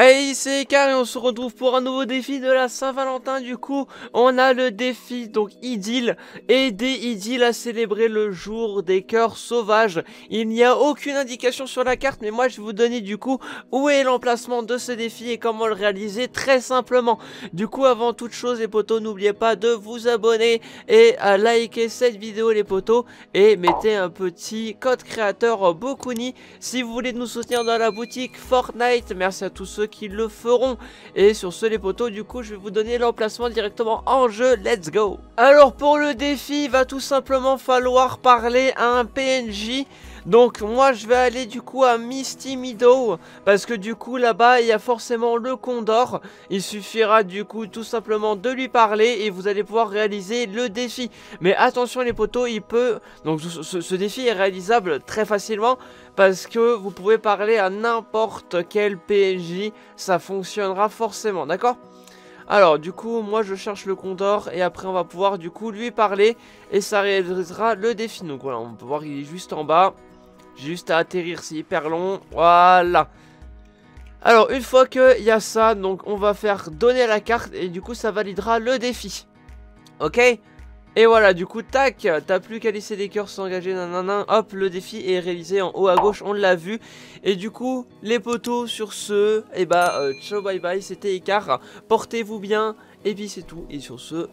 Hey, c'est Car et on se retrouve pour un nouveau défi de la Saint-Valentin. Du coup, on a le défi, donc Idylle, aider Idylle à célébrer le jour des cœurs sauvages. Il n'y a aucune indication sur la carte, mais moi je vais vous donner du coup où est l'emplacement de ce défi et comment le réaliser très simplement. Du coup, avant toute chose, les potos, n'oubliez pas de vous abonner et à liker cette vidéo, les potos, et mettez un petit code créateur Bokuni si vous voulez nous soutenir dans la boutique Fortnite. Merci à tous ceux qui le feront. Et sur ce les potos, du coup je vais vous donner l'emplacement directement en jeu, let's go! Alors pour le défi, il va tout simplement falloir parler à un PNJ donc moi je vais aller du coup à Misty Meadow parce que du coup là-bas il y a forcément le Condor. Il suffira du coup tout simplement de lui parler et vous allez pouvoir réaliser le défi. Mais attention les potos, il peut... Donc ce, défi est réalisable très facilement parce que vous pouvez parler à n'importe quel PNJ. Ça fonctionnera forcément, d'accord? Alors du coup moi je cherche le Condor et après on va pouvoir du coup lui parler et ça réalisera le défi. Donc voilà on peut voir il est juste en bas. Juste à atterrir, c'est hyper long. Voilà. Alors, une fois qu'il y a ça, donc on va faire donner la carte et du coup, ça validera le défi. Ok? Et voilà, du coup, tac, t'as plus qu'à laisser des cœurs s'engager, nanana. Hop, le défi est réalisé en haut à gauche, on l'a vu. Et du coup, les potos sur ce, et eh bah, ciao, bye bye, c'était Icar. Portez-vous bien, et puis c'est tout. Et sur ce...